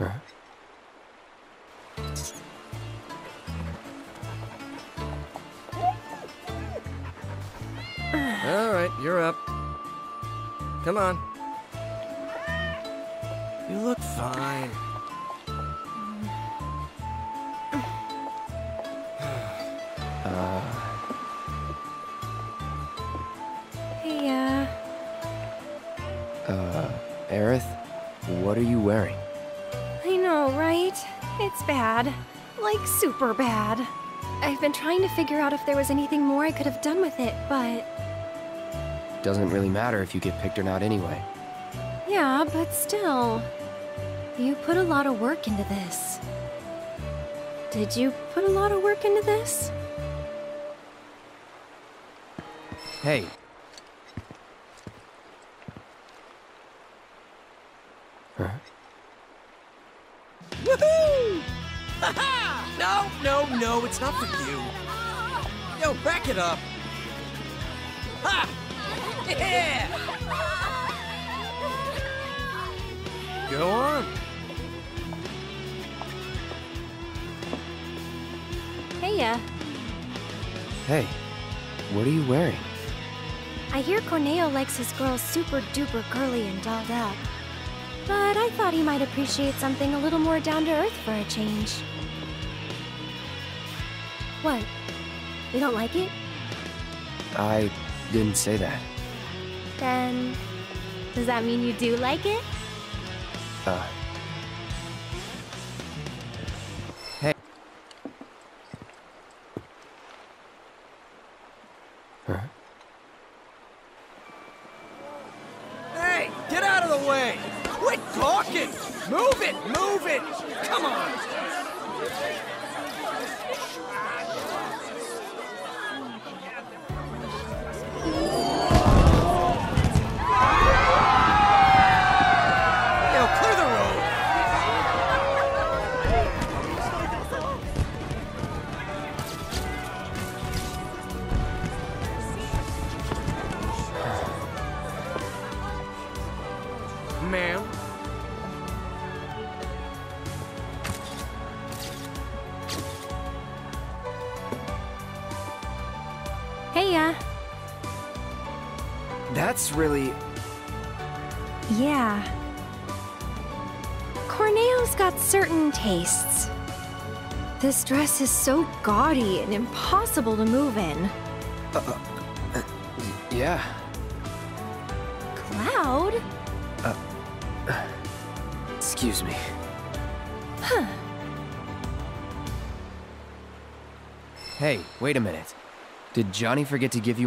All right, you're up. Come on. You look fine. Uh... Hey, uh... Uh, Aerith, what are you wearing? Know, right? It's bad. Like, super bad. I've been trying to figure out if there was anything more I could have done with it, but. Doesn't really matter if you get picked or not anyway. Yeah, but still. You put a lot of work into this. Did you put a lot of work into this? Hey. Woohoo! Ha-ha! No, no, no, it's not for you. Yo, back it up. Ha! Yeah! Go on. Hey, uh, Hey, what are you wearing? I hear Corneo likes his girls super duper girly and dolled up. But I thought he might appreciate something a little more down to earth for a change. What? You don't like it? I didn't say that. Then. Does that mean you do like it? Uh. Hey. Huh? Hey, get out of the way! Quit talking! Move it, move it! Ma'am? Hey, uh. That's really. Yeah. Corneo's got certain tastes. This dress is so gaudy and impossible to move in. Uh. Yeah. Cloud? Excuse me. Huh. Hey, wait a minute. Did Johnny forget to give you